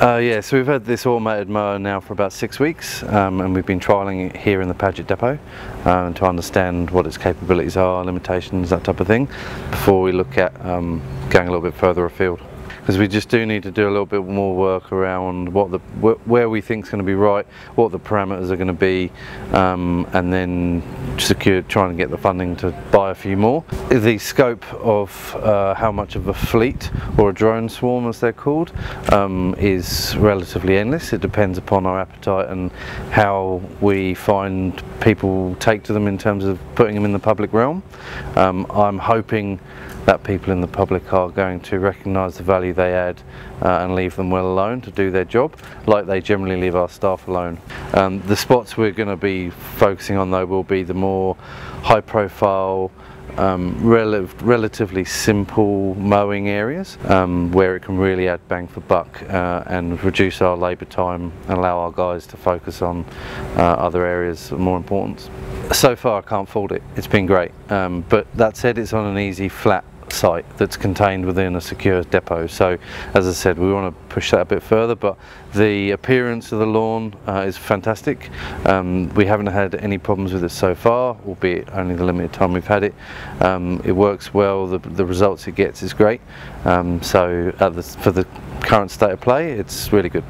Uh, yeah, so we've had this automated mower now for about six weeks um, and we've been trialling it here in the Paget depot um, to understand what its capabilities are, limitations, that type of thing before we look at um, going a little bit further afield because we just do need to do a little bit more work around what the wh where we think is going to be right, what the parameters are going to be, um, and then secure trying to get the funding to buy a few more. The scope of uh, how much of a fleet or a drone swarm, as they're called, um, is relatively endless. It depends upon our appetite and how we find people take to them in terms of putting them in the public realm. Um, I'm hoping that people in the public are going to recognise the value they add uh, and leave them well alone to do their job, like they generally leave our staff alone. Um, the spots we're going to be focusing on though will be the more high profile, um, rel relatively simple mowing areas um, where it can really add bang for buck uh, and reduce our labour time and allow our guys to focus on uh, other areas of more importance. So far I can't fault it, it's been great, um, but that said it's on an easy flat site that's contained within a secure depot. So as I said, we want to push that a bit further, but the appearance of the lawn uh, is fantastic. Um, we haven't had any problems with it so far, albeit only the limited time we've had it. Um, it works well, the, the, results it gets is great. Um, so the, for the current state of play, it's really good.